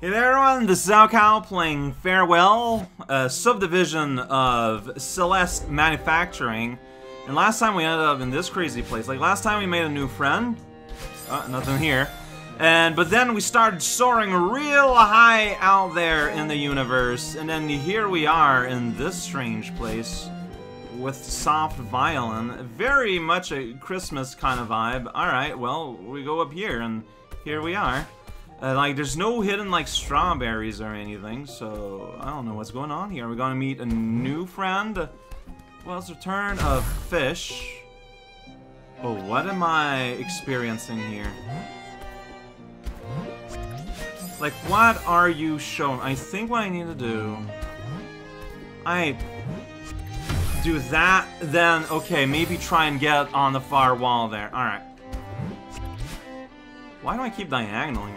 Hey there everyone, this is raocow playing Farewell, a subdivision of Celeste Manufacturing. And last time we ended up in this crazy place. Like last time we made a new friend. Uh, nothing here. And but then we started soaring real high out there in the universe. And then here we are in this strange place with soft violin. Very much a Christmas kind of vibe. Alright, well, we go up here and here we are. Uh, like, there's no hidden, like, strawberries or anything, so I don't know what's going on here. We're gonna meet a new friend. Well, it's return of fish. Oh, what am I experiencing here? Like, what are you showing? I think what I need to do... I do that, then, okay, maybe try and get on the far wall there. Alright. Why do I keep diagonaling?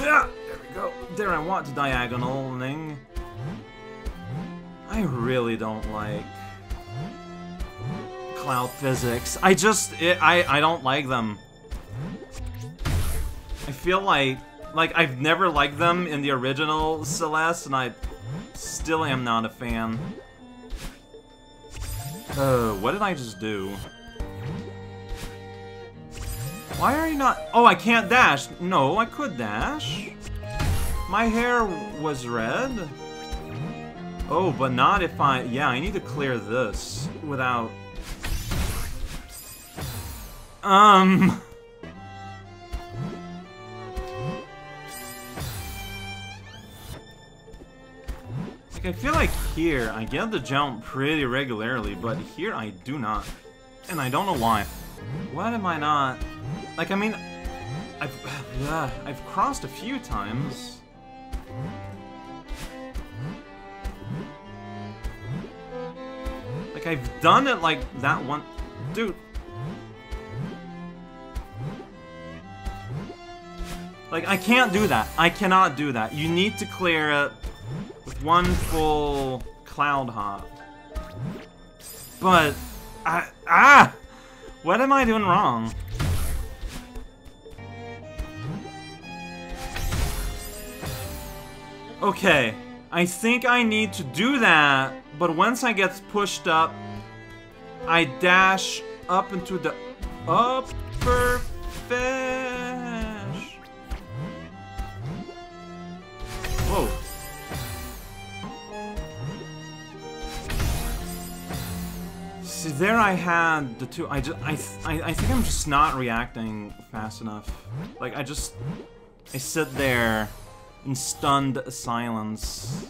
Yeah, there we go. There I want to diagonaling. I really don't like cloud physics. I just, it, I, I don't like them. I feel like, like I've never liked them in the original Celeste, and I still am not a fan. Uh, what did I just do? Why are you not- Oh, I can't dash! No, I could dash. My hair was red. Oh, but not if I- Yeah, I need to clear this without... Um... Like, I feel like here, I get the jump pretty regularly, but here I do not. And I don't know why. What am I not... Like, I mean, I've, uh, I've crossed a few times. Like, I've done it like that one... Dude. Like, I can't do that. I cannot do that. You need to clear it with one full cloud hop. But, I, ah! What am I doing wrong? Okay, I think I need to do that, but once I get pushed up, I dash up into the upper fish. Whoa. See, there I had the two. I just, I, I, I think I'm just not reacting fast enough. Like, I just, I sit there in stunned silence.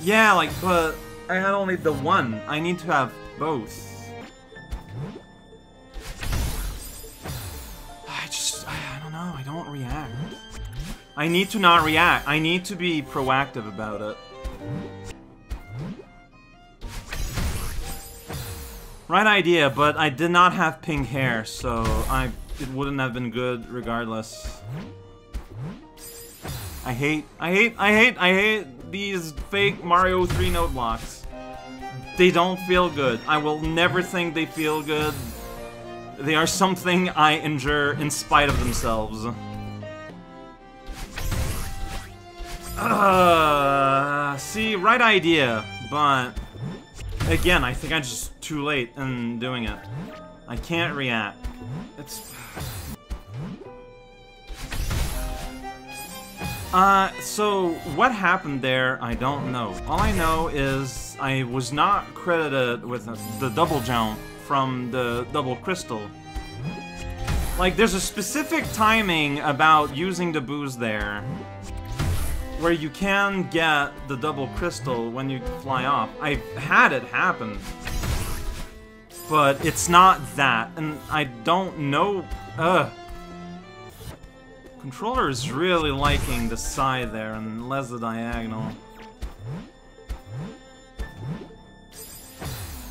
Yeah, like, but I had only the one. I need to have both. I just, I, don't know. I don't react. I need to not react. I need to be proactive about it. Right idea, but I did not have pink hair, so I it wouldn't have been good regardless. I hate, I hate, I hate, I hate these fake Mario 3 note blocks. They don't feel good. I will never think they feel good. They are something I endure in spite of themselves. Uh, see, right idea, but again, I think I'm just too late in doing it. I can't react. It's... Uh, so what happened there, I don't know. All I know is I was not credited with the double jump from the double crystal. Like, there's a specific timing about using the boost there where you can get the double crystal when you fly off. I've had it happen. But it's not that, and I don't know... Ugh. Controller is really liking the side there and less the diagonal.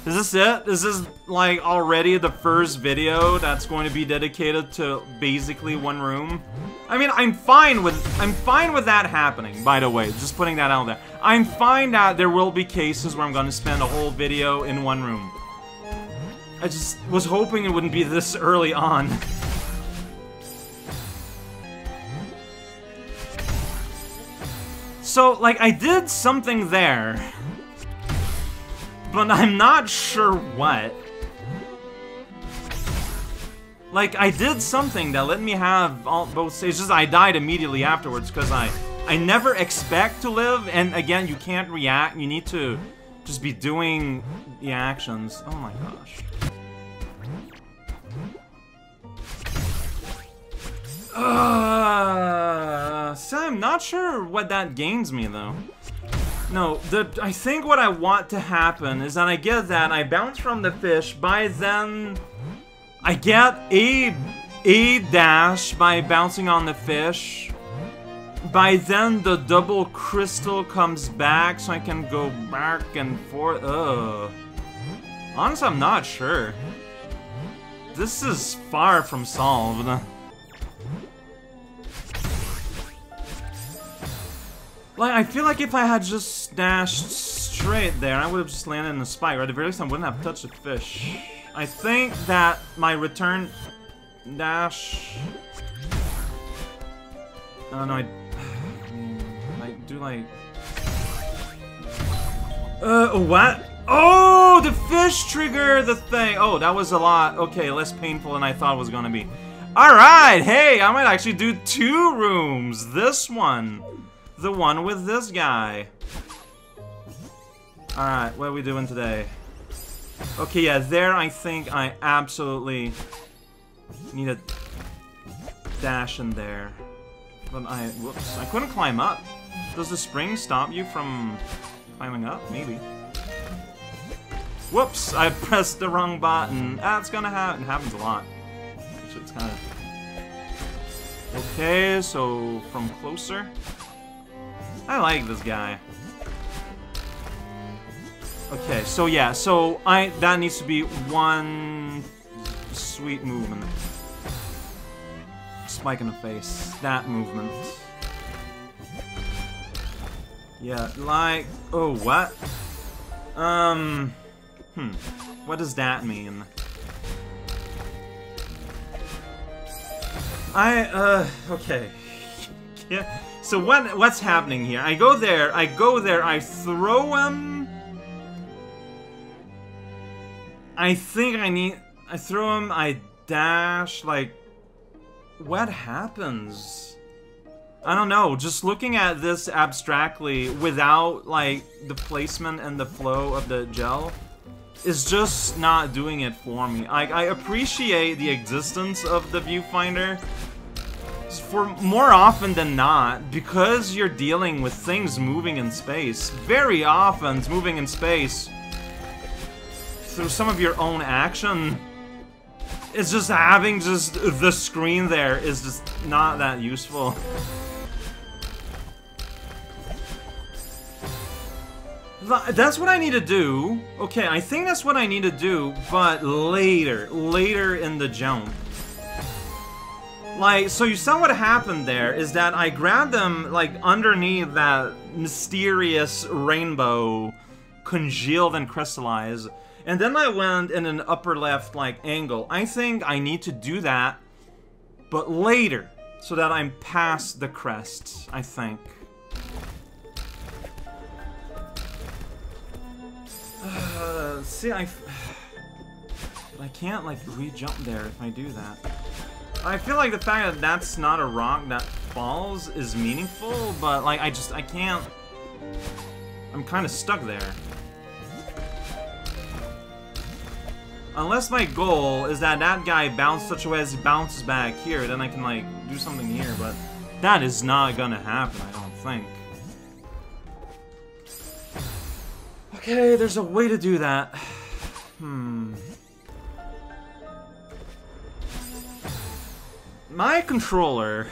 Is this it? Is this, like, already the first video that's going to be dedicated to basically one room? I mean, I'm fine with- I'm fine with that happening, by the way, just putting that out there. I'm fine that there will be cases where I'm gonna spend a whole video in one room. I just was hoping it wouldn't be this early on. So, like, I did something there. But I'm not sure what. Like, I did something that let me have all, both stages. I died immediately afterwards because I, I never expect to live. And again, you can't react. You need to just be doing the actions. Oh my gosh. So I'm not sure what that gains me though. No, the I think what I want to happen is that I get that, I bounce from the fish, by then I get a, a dash by bouncing on the fish. By then, the double crystal comes back, so I can go back and forth. Ugh. Honestly, I'm not sure. This is far from solved. Like, I feel like if I had just dashed straight there, I would have just landed in the spike, or at the very least I wouldn't have touched the fish. I think that my return dash... Oh no, I... I do like... Uh, what? Oh, the fish trigger the thing. Oh, that was a lot. Okay, less painful than I thought was gonna be. Alright, hey, I might actually do two rooms. This one. The one with this guy. Alright, what are we doing today? Okay, yeah, there I think I absolutely need a dash in there. But I, whoops, I couldn't climb up. Does the spring stop you from climbing up? Maybe. Whoops, I pressed the wrong button. That's gonna happen. It happens a lot. Actually, it's kind of... Okay, so from closer. I like this guy. Okay, so yeah, so I that needs to be one sweet movement. Spike in the face. That movement. Yeah, like oh what? Um hmm. What does that mean? I uh okay. yeah. So what what's happening here? I go there, I go there, I throw him. I think I need I throw him, I dash, like what happens? I don't know, just looking at this abstractly without like the placement and the flow of the gel is just not doing it for me. I, I appreciate the existence of the viewfinder, for more often than not, because you're dealing with things moving in space, very often moving in space through some of your own action, it's just having just the screen there is just not that useful. That's what I need to do. Okay, I think that's what I need to do, but later. Later in the jump. Like, so you saw what happened there, is that I grabbed them, like, underneath that mysterious rainbow, congealed and crystallized, and then I went in an upper left, like, angle. I think I need to do that, but later, so that I'm past the crest, I think. Uh, see, I... I can't, like, re-jump there if I do that. I feel like the fact that that's not a rock that falls is meaningful, but like I just I can't. I'm kind of stuck there. Unless my goal is that that guy bounces such a way as he bounces back here, then I can like do something here, but that is not gonna happen, I don't think. Okay, there's a way to do that. Hmm. My controller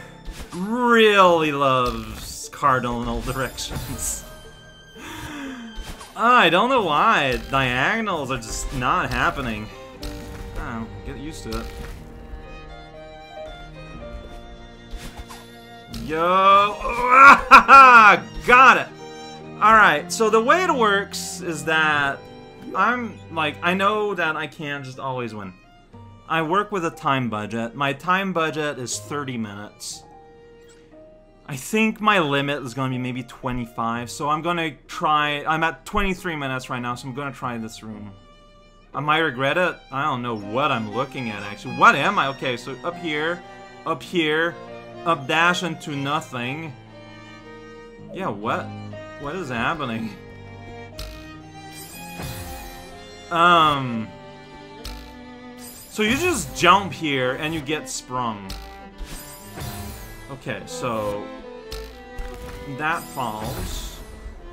really loves cardinal directions. I don't know why. Diagonals are just not happening. Oh, get used to it. Yo! Got it! Alright, so the way it works is that I'm, like, I know that I can't just always win. I work with a time budget. My time budget is 30 minutes. I think my limit is gonna be maybe 25, so I'm gonna try... I'm at 23 minutes right now, so I'm gonna try this room. I might regret it. I don't know what I'm looking at, actually. What am I? Okay, so up here, up here, up dash into nothing. Yeah, what? What is happening? Um... So you just jump here and you get sprung. Okay, so... That falls.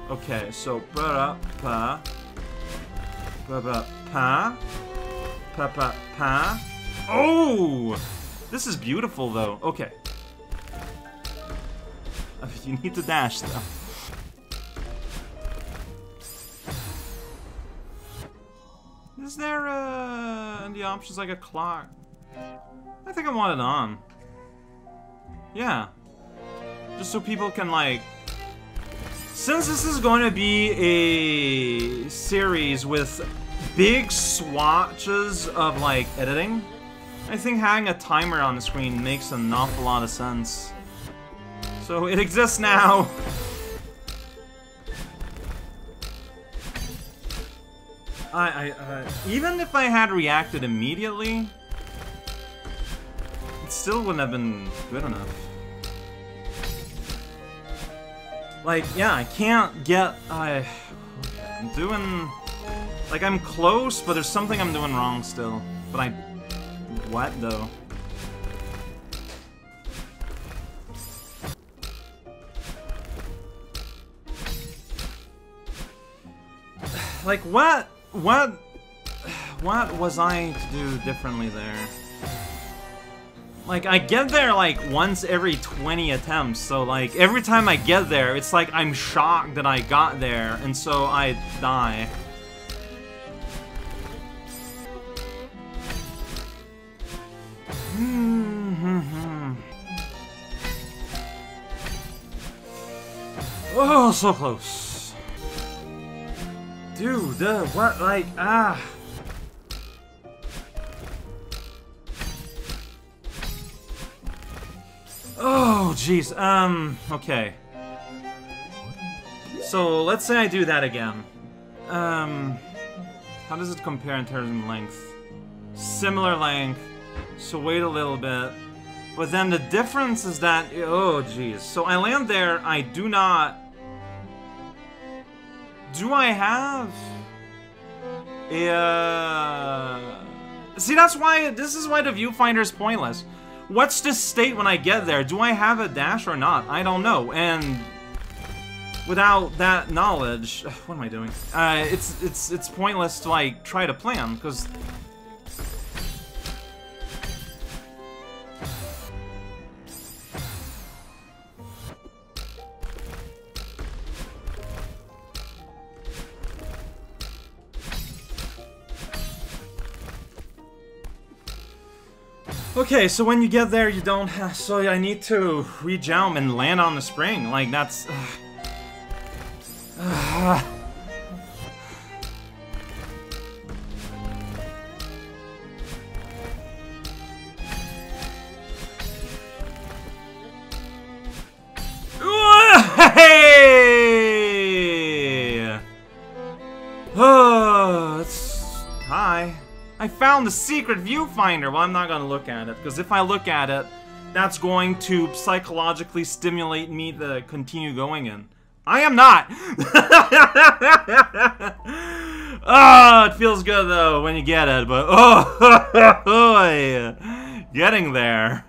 Okay, so... Pa pa pa pa pa pa pa pa. Oh! This is beautiful, though. Okay. You need to dash, though. Is there, uh, the options like a clock? I think I want it on. Yeah. Just so people can, like... Since this is going to be a series with big swatches of, like, editing, I think having a timer on the screen makes an awful lot of sense. So it exists now! I, I, uh, even if I had reacted immediately, it still wouldn't have been good enough. Like, yeah, I can't get, I, I'm doing, like, I'm close, but there's something I'm doing wrong still. But I, what, though? like, what? What... What was I to do differently there? Like, I get there, like, once every 20 attempts, so, like, every time I get there, it's like I'm shocked that I got there, and so I die. oh, so close. Dude, uh, what, like, ah. Oh, jeez, um, okay. So, let's say I do that again. Um, how does it compare in terms of length? Similar length, so wait a little bit. But then the difference is that, oh jeez. So I land there, I do not do I have a... Uh... See, that's why... This is why the viewfinder is pointless. What's the state when I get there? Do I have a dash or not? I don't know. And without that knowledge, what am I doing? Uh, it's it's it's pointless to like try to plan because Okay, so when you get there, you don't have... So I need to re-jump and land on the spring. Like, that's... Uh, found the secret viewfinder! Well, I'm not gonna look at it, because if I look at it, that's going to psychologically stimulate me to continue going in. I am not! oh, it feels good, though, when you get it, but oh, getting there.